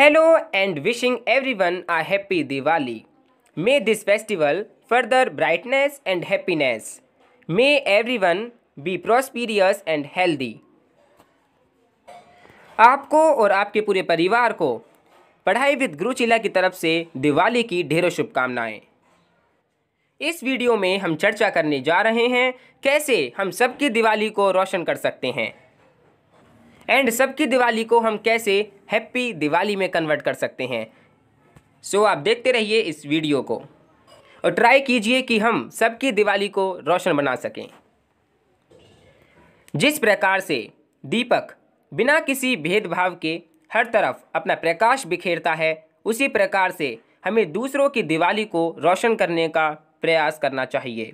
Hello and wishing everyone a happy Diwali may this festival further brightness and happiness may everyone be prosperous and healthy आपको और आपके पूरे परिवार को पढ़ाई विद गुरुचिला की तरफ़ से दिवाली की ढेरों शुभकामनाएँ। इस वीडियो में हम चर्चा करने जा रहे हैं, कैसे हम सबकी दिवाली को रोशन कर सकते हैं। एंड सबकी दिवाली को हम कैसे हैप्पी दिवाली में कन्वर्ट कर सकते हैं। सो आप देखते रहिए इस वीडियो को। और ट्राई कीजिए कि हम सबकी दिवाली को रोशन बना सकें। जिस प्रकार से दीपक बिना किसी भेदभाव के हर तरफ़ अपना प्रकाश बिखेरता है, उसी प्रकार से हमें दूसरों की दिवाली को रोशन करने का प्रयास करना चाहिए।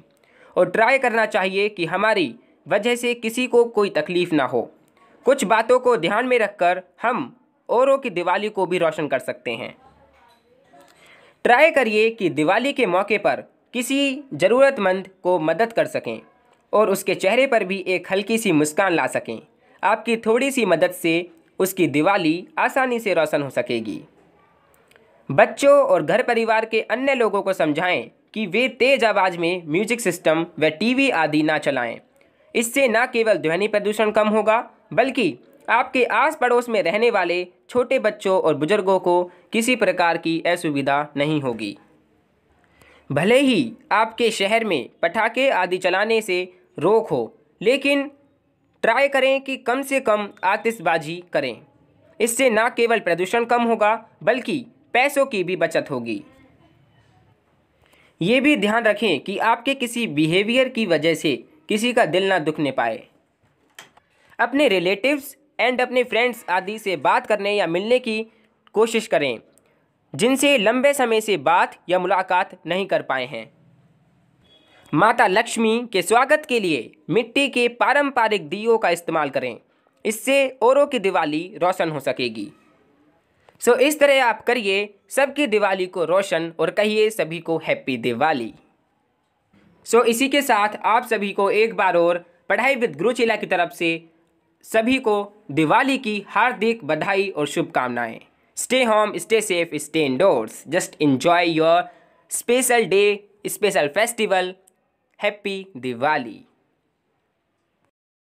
और ट्राई करना चाहिए कि हमारी वजह से किसी को कोई तकलीफ़ ना हो। कुछ बातों को ध्यान में रखकर हम औरों की दिवाली को भी रोशन कर सकते हैं। ट्राई करिए कि दिवाली के मौके पर किसी ज़रूरतमंद को मदद कर सकें और उसके चेहरे पर भी एक हल्की सी मुस्कान ला सकें। आपकी थोड़ी सी मदद से उसकी दिवाली आसानी से रोशन हो सकेगी। बच्चों और घर परिवार के अन्य लोगों को समझाएँ कि वे तेज़ आवाज़ में म्यूज़िक सिस्टम व टीवी आदि ना चलाएँ। इससे न केवल ध्वनि प्रदूषण कम होगा, बल्कि आपके आस पड़ोस में रहने वाले छोटे बच्चों और बुज़ुर्गों को किसी प्रकार की असुविधा नहीं होगी। भले ही आपके शहर में पटाखे आदि चलाने से रोक हो, लेकिन ट्राई करें कि कम से कम आतिशबाजी करें। इससे न केवल प्रदूषण कम होगा, बल्कि पैसों की भी बचत होगी। ये भी ध्यान रखें कि आपके किसी बिहेवियर की वजह से किसी का दिल ना दुखने पाए। अपने रिलेटिव्स एंड अपने फ्रेंड्स आदि से बात करने या मिलने की कोशिश करें जिनसे लंबे समय से बात या मुलाकात नहीं कर पाए हैं। माता लक्ष्मी के स्वागत के लिए मिट्टी के पारंपरिक दियों का इस्तेमाल करें। इससे औरों की दिवाली रोशन हो सकेगी। सो so, इस तरह आप करिए सबकी दिवाली को रोशन और कहिए सभी को हैप्पी दिवाली। सो so, इसी के साथ आप सभी को एक बार और पढ़ाई विद गुरुचिला की तरफ़ से सभी को दिवाली की हार्दिक बधाई और शुभकामनाएँ। Stay home stay safe stay indoors just enjoy your special day special festival happy Diwali